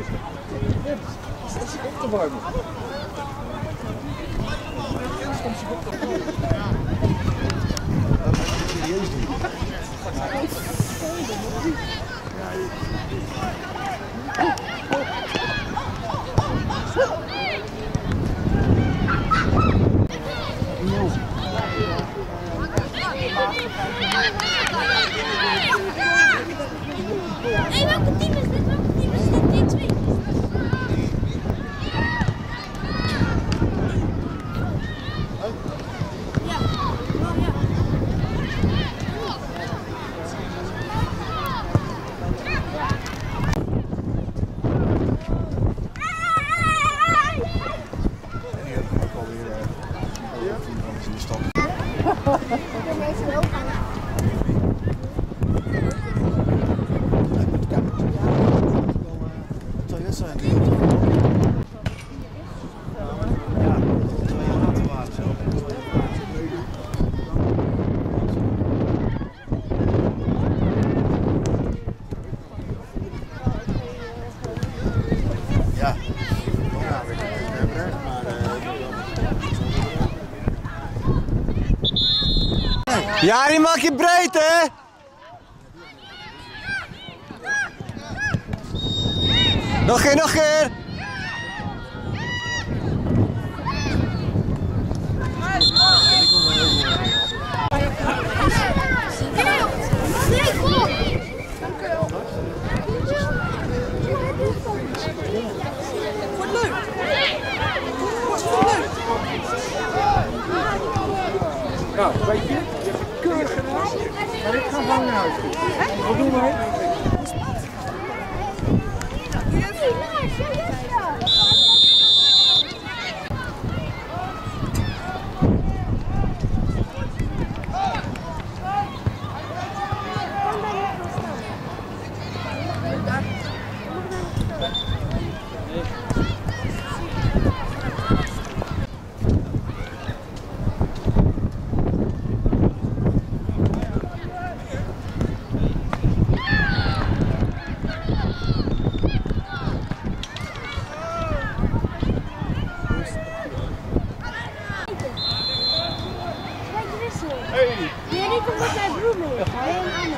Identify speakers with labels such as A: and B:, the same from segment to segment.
A: Hé, 这边是楼盘了。
B: Jari, maak je breed, hè? Nog een, nog
C: leuk.
D: Nou, weet je, je hebt het keurig gedaan. Maar toe. Wat doen wij?
A: Kijk, wissel. Nee, niet omdat mijn broer mee is. Hij en Anne.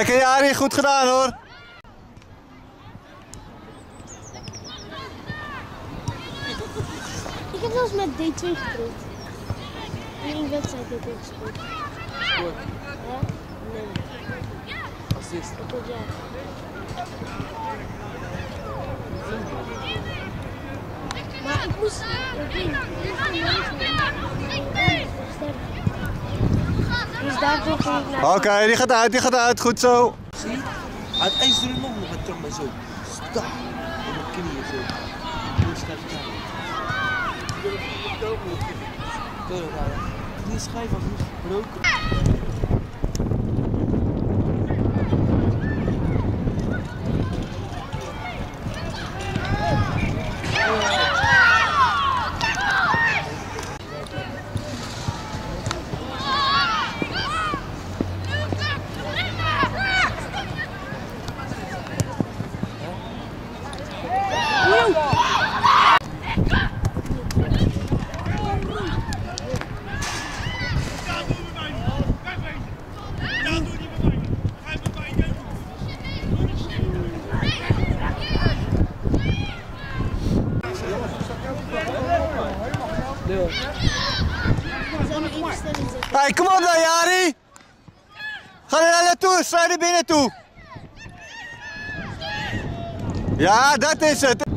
B: Lekker, Jari, goed gedaan, hoor.
A: Ik heb wel eens met D2 gespeeld. In één wedstrijd heb ik gespeeld.
C: Scoort.
A: Ja? Nee.
C: Assist.
A: Dat was ja. Maar ik moest... Ik weet niet. Dus daarvoor ging ik naar...
B: Oké, die gaat uit, die gaat uit. Goed zo.
C: Zie? Uit ijzeren nog met tram en zo. Sta. Op mijn knieën zo. Die schijf was niet gebroken.
B: Dan, Jari. Ga er naar naartoe, sta er binnen toe. Ja, dat is het.